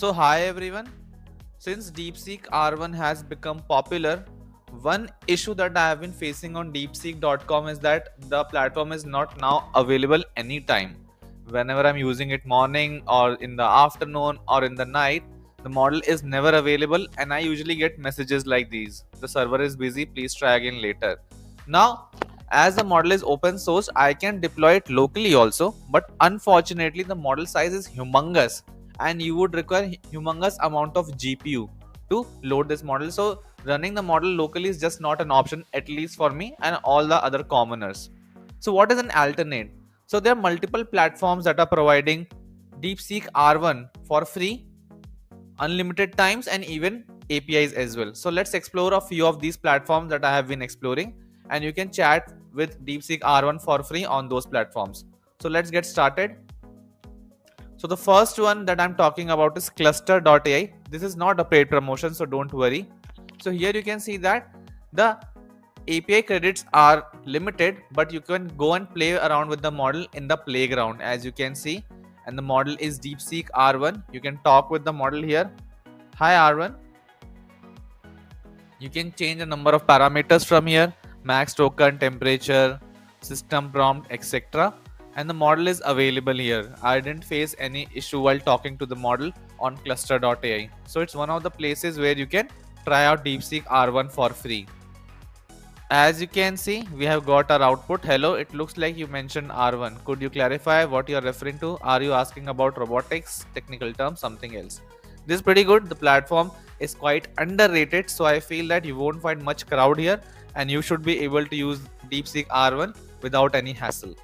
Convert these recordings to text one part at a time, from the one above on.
So hi everyone. Since DeepSeek R1 has become popular, one issue that I have been facing on deepseek.com is that the platform is not now available anytime. Whenever I'm using it morning or in the afternoon or in the night, the model is never available and I usually get messages like these. The server is busy, please try again later. Now, as the model is open source, I can deploy it locally also, but unfortunately the model size is humongous and you would require humongous amount of GPU to load this model. So running the model locally is just not an option, at least for me and all the other commoners. So what is an alternate? So there are multiple platforms that are providing DeepSeek R1 for free, unlimited times and even APIs as well. So let's explore a few of these platforms that I have been exploring and you can chat with DeepSeek R1 for free on those platforms. So let's get started. So the first one that I'm talking about is kluster.ai. This is not a paid promotion, so don't worry. So here you can see that the API credits are limited, but you can go and play around with the model in the playground as you can see. And the model is DeepSeek R1. You can talk with the model here. Hi R1. You can change the number of parameters from here, max token, temperature, system prompt, etc and the model is available here. I didn't face any issue while talking to the model on kluster.ai. So it's one of the places where you can try out DeepSeek R1 for free. As you can see, we have got our output. Hello, it looks like you mentioned R1. Could you clarify what you are referring to? Are you asking about robotics, technical terms, something else? This is pretty good. The platform is quite underrated. So I feel that you won't find much crowd here and you should be able to use DeepSeek R1 without any hassle.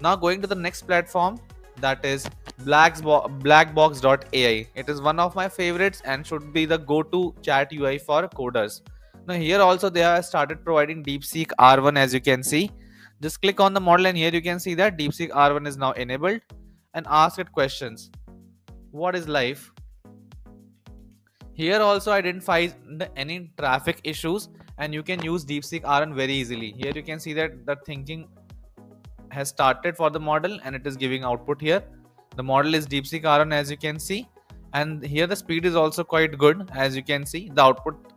Now going to the next platform that is blackbox.ai. It is one of my favorites and should be the go-to chat UI for coders. Now here also they have started providing DeepSeek R1 as you can see. Just click on the model and here you can see that DeepSeek R1 is now enabled and ask it questions. What is life? Here also I didn't find any traffic issues and you can use DeepSeek R1 very easily. Here you can see that the thinking has started for the model and it is giving output here. The model is DeepSeek R1 as you can see. And here the speed is also quite good as you can see the output.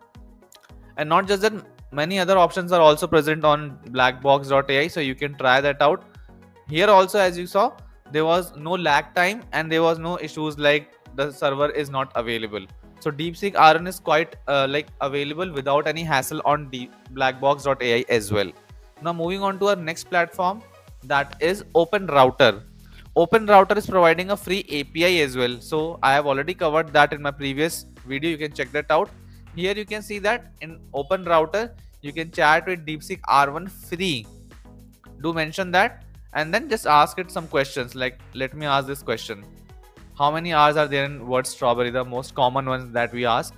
And not just that many other options are also present on blackbox.ai so you can try that out. Here also as you saw there was no lag time and there was no issues like the server is not available. So deepseek r1 is quite uh, like available without any hassle on blackbox.ai as well. Now moving on to our next platform that is open router. Open router is providing a free api as well. So i have already covered that in my previous video. You can check that out. Here you can see that in open router you can chat with deepseek r1 free. Do mention that and then just ask it some questions. Like let me ask this question. How many r's are there in word strawberry the most common ones that we ask?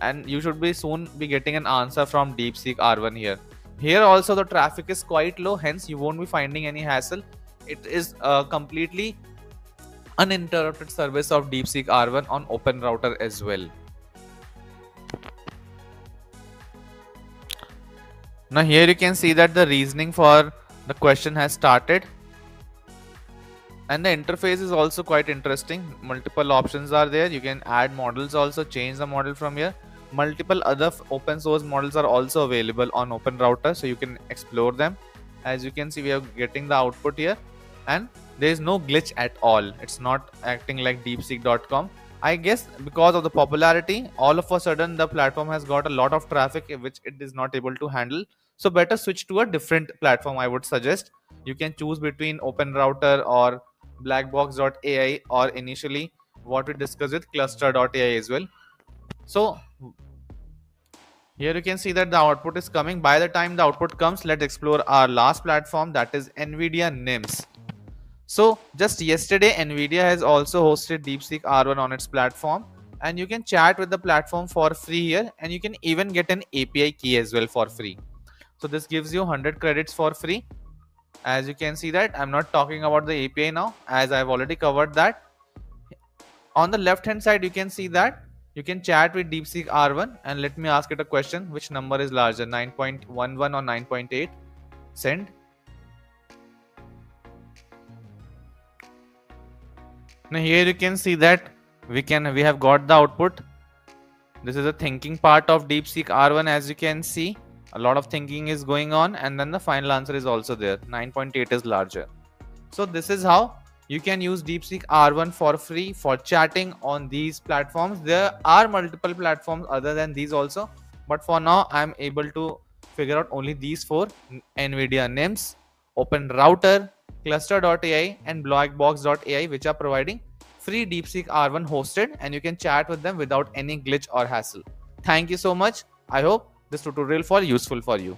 And you should be soon be getting an answer from deepseek r1 here here also the traffic is quite low, hence you won't be finding any hassle. It is a completely uninterrupted service of DeepSeek R1 on Open Router as well. Now here you can see that the reasoning for the question has started and the interface is also quite interesting multiple options are there you can add models also change the model from here multiple other open source models are also available on open router so you can explore them. As you can see we are getting the output here and there is no glitch at all. It's not acting like deepseek.com i guess because of the popularity all of a sudden the platform has got a lot of traffic which it is not able to handle. So better switch to a different platform i would suggest. You can choose between open router or blackbox.ai or initially what we discussed with kluster.ai as well so here you can see that the output is coming. By the time the output comes, let's explore our last platform that is NVIDIA NIMS. So just yesterday, NVIDIA has also hosted DeepSeek R1 on its platform and you can chat with the platform for free here and you can even get an API key as well for free. So this gives you 100 credits for free. As you can see that I'm not talking about the API now as I've already covered that. On the left hand side, you can see that you can chat with DeepSeek R1 and let me ask it a question. Which number is larger, 9.11 or 9.8? Send. Now here you can see that we can we have got the output this is the thinking part of DeepSeek R1 as you can see a lot of thinking is going on and then the final answer is also there 9.8 is larger so this is how you can use DeepSeek R1 for free for chatting on these platforms there are multiple platforms other than these also but for now I'm able to figure out only these four NVIDIA NIMS, Open Router, Kluster.ai and Blackbox.ai which are providing free DeepSeek R1 hosted and you can chat with them without any glitch or hassle. Thank you so much. I hope this tutorial for useful for you.